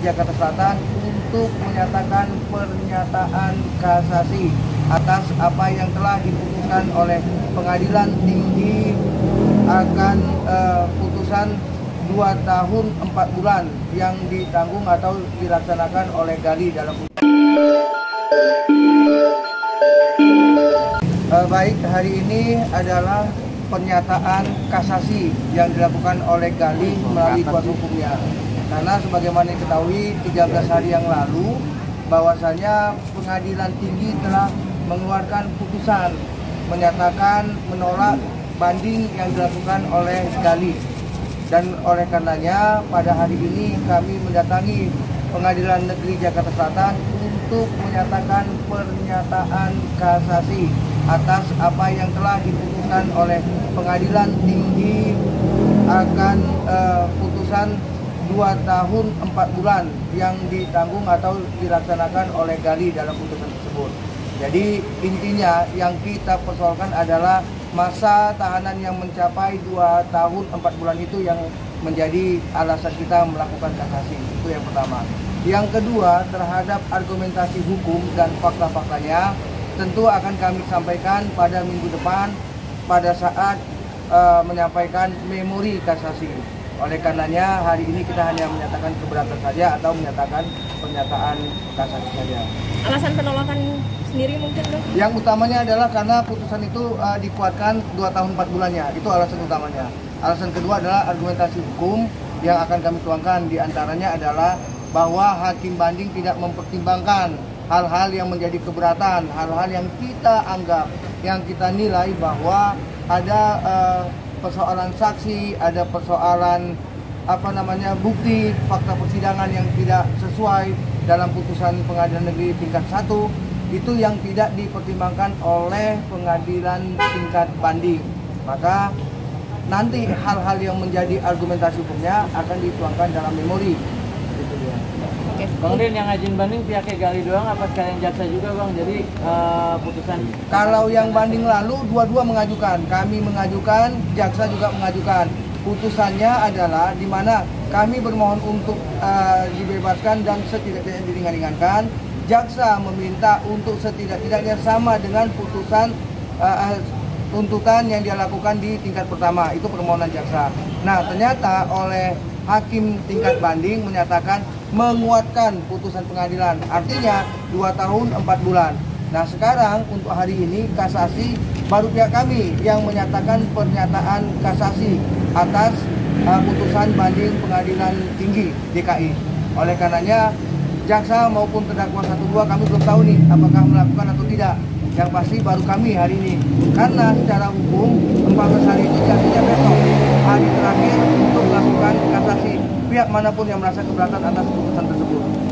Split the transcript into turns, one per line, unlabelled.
Jakarta Selatan untuk menyatakan pernyataan kasasi atas apa yang telah diputuskan oleh Pengadilan Tinggi akan uh, putusan 2 tahun 4 bulan yang ditanggung atau dilaksanakan oleh Gali dalam uh, baik hari ini adalah pernyataan kasasi yang dilakukan oleh Gali melalui kuasa hukumnya. Karena sebagaimana diketahui 13 hari yang lalu bahwasanya pengadilan tinggi telah mengeluarkan putusan menyatakan menolak banding yang dilakukan oleh Gali. Dan oleh karenanya pada hari ini kami mendatangi Pengadilan Negeri Jakarta Selatan untuk menyatakan pernyataan kasasi atas apa yang telah diputuskan oleh Pengadilan Tinggi akan uh, putusan 2 tahun 4 bulan yang ditanggung atau dilaksanakan oleh Gali dalam putusan tersebut. Jadi intinya yang kita persoalkan adalah masa tahanan yang mencapai 2 tahun 4 bulan itu yang menjadi alasan kita melakukan kasasi. Itu yang pertama. Yang kedua terhadap argumentasi hukum dan fakta-faktanya tentu akan kami sampaikan pada minggu depan pada saat uh, menyampaikan memori kasasi. Oleh karenanya hari ini kita hanya menyatakan keberatan saja atau menyatakan pernyataan kasasi saja.
Alasan penolakan sendiri mungkin dok?
Yang utamanya adalah karena putusan itu uh, dikuatkan 2 tahun 4 bulannya. Itu alasan utamanya. Alasan kedua adalah argumentasi hukum yang akan kami tuangkan di antaranya adalah bahwa hakim banding tidak mempertimbangkan hal-hal yang menjadi keberatan, hal-hal yang kita anggap, yang kita nilai bahwa ada uh, persoalan saksi, ada persoalan apa namanya bukti fakta persidangan yang tidak sesuai dalam putusan pengadilan negeri tingkat satu itu yang tidak dipertimbangkan oleh pengadilan tingkat banding maka nanti hal-hal yang menjadi argumentasi hukumnya akan dituangkan dalam memori.
Bang Din yang ngajin banding pihaknya Gali doang apa sekalian jaksa juga Bang? Jadi uh, putusan
Kalau yang banding lalu dua-dua mengajukan, kami mengajukan, jaksa juga mengajukan. Putusannya adalah di mana kami bermohon untuk uh, dibebaskan dan setidak-tidaknya diringan-ringankan. Jaksa meminta untuk setidak-tidaknya sama dengan putusan uh, tuntutan yang dia lakukan di tingkat pertama. Itu permohonan jaksa. Nah, ternyata oleh hakim tingkat banding menyatakan menguatkan putusan pengadilan. Artinya 2 tahun 4 bulan. Nah sekarang untuk hari ini kasasi baru pihak kami yang menyatakan pernyataan kasasi atas uh, putusan banding pengadilan tinggi DKI. Oleh karenanya jaksa maupun terdakwa satu dua kami belum tahu nih apakah melakukan atau tidak. Yang pasti baru kami hari ini. Karena secara hukum 14 hari itu jadinya besok hari terakhir untuk melakukan kasasi pihak mana pun yang merasa keberatan atas keputusan tersebut.